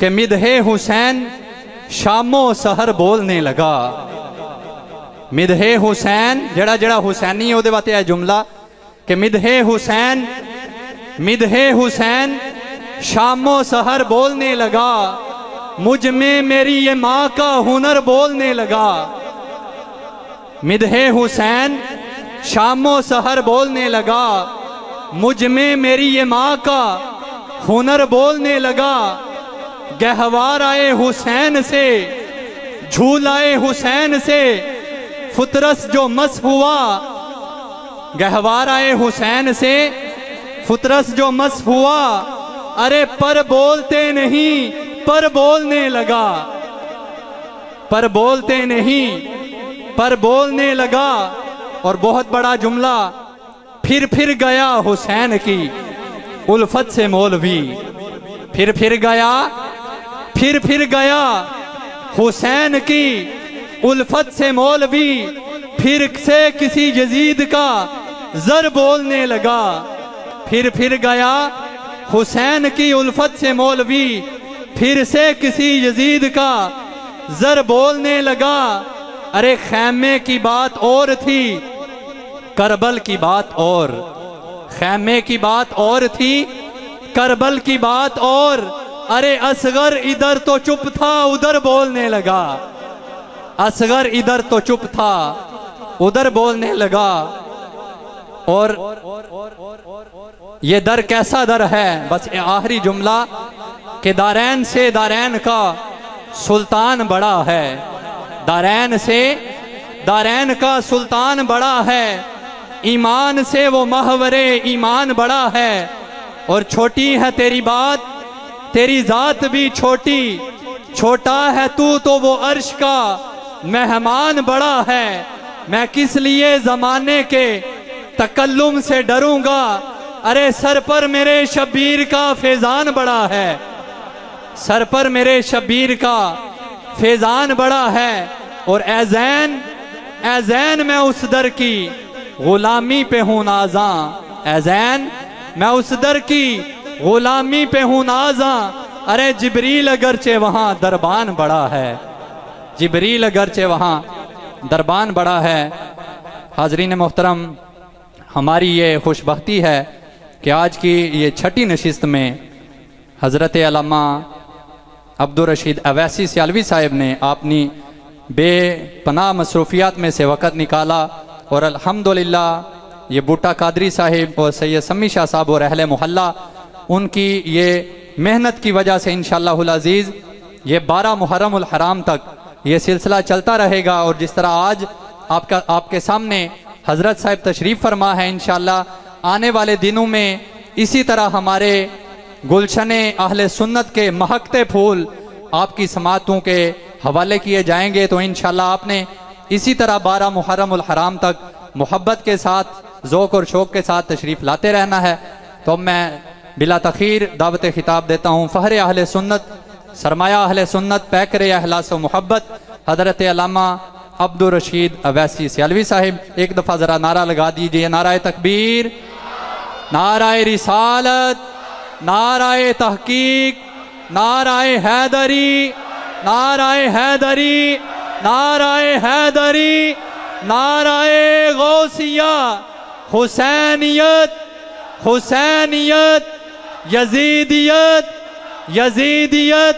کہ مدح حسین شام و سحر بولنے لگا۔ مدح حسین، جڑا جڑا حسینی ہے وہ ہے جملہ، کہ مدح حسین مدح حسین شام و سحر بولنے لگا۔ مجھ میں میری یہ ماں کا ہنر بولنے لگا۔ مدح حسین شام و سحر بولنے لگا۔ مجھ میں میری یہ ماں کا ہنر بولنے لگا۔ گہوار آئے حسین سے، جھول آئے حسین سے فطرس جو مس ہوا، گہوار آئے حسین سے فطرس جو مس ہوا، ارے پر بولتے نہیں، پر بولنے لگا۔ پر بولتے نہیں، پر بولنے لگا۔ اور بہت بڑا جملہ، پھر پھر گیا حسین کی، الفت سے مولوی۔ پھر پھر گیا پھر پھر گیا۔ حسین کی الفت سے مولوی پھر سے کسی جزید کا زر بولنے لگا۔ پھر پھر گیا۔ حسین کی الفت سے مولوی پھر سے کسی یزید کا زر بولنے لگا۔ ارے خیمے کی بات اور تھی۔ کربل کی بات اور۔ خیمے کی بات اور تھی۔ کربل کی بات اور۔ ارے اصغر ادھر تو چپ تھا، ادھر بولنے لگا۔ اصغر ادھر تو چپ تھا، ادھر بولنے لگا۔ اور یہ در کیسا در ہے؟ بس آخری جملہ کہ دارین سے دارین کا سلطان بڑا ہے۔ دارین سے دارین کا سلطان بڑا ہے۔ ایمان سے وہ محور ایمان بڑا ہے۔ اور چھوٹی ہے تیری بات تیری ذات بھی چھوٹی، چھوٹا ہے تو تو وہ عرش کا مہمان بڑا ہے۔ میں کس لیے زمانے کے تکلم سے ڈروں گا؟ ارے سر پر میرے شبیر کا فیضان بڑا ہے۔ سر پر میرے شبیر کا فیضان بڑا ہے۔ اور اے زین اے زین میں اس در کی غلامی پہ ہوں نازاں۔ اے زین، میں اس در کی غلامی پہ ہوں نازاں۔ ارے جبریل اگرچہ وہاں دربان بڑا ہے۔ جبریل اگرچہ وہاں دربان بڑا ہے۔ حاضرین محترم، ہماری یہ خوش بختی ہے کہ آج کی یہ چھٹی نشست میں حضرت علامہ عبدالرشید اویسی سیالوی صاحب نے اپنی بے پناہ مصروفیات میں سے وقت نکالا اور الحمدللہ یہ بوٹا قادری صاحب اور سید سمی شاہ صاحب اور اہل محلہ ان کی یہ محنت کی وجہ سے انشاءاللہ العزیز یہ بارہ محرم الحرام تک یہ سلسلہ چلتا رہے گا اور جس طرح آج آپ کا آپ کے سامنے حضرت صاحب تشریف فرما ہے انشاءاللہ آنے والے دنوں میں اسی طرح ہمارے گلشن اہل سنت کے مہکتے پھول آپ کی سماعتوں کے حوالے کیے جائیں گے تو انشاءاللہ آپ نے اسی طرح بارہ محرم الحرام تک محبت کے ساتھ، ذوق اور شوق کے ساتھ تشریف لاتے رہنا ہے۔ تو میں بلا تخیر دعوت خطاب دیتا ہوں۔ فہر اہل سنت، سرمایہ اہل سنت پیکر احلاس و محبت۔ حضرت علامہ عبدالرشید اویسی سیالوی صاحب، ایک دفعہ ذرا نعرہ لگا دیجیے، نعرہ تکبیر۔ نعرہ رسالت، نعرہ تحقیق، نعرہ حیدری نعرہ حیدری نعرہ حیدری، نعرہ غوثیہ، حسینیت حسینیت۔ یزیدیت یزیدیت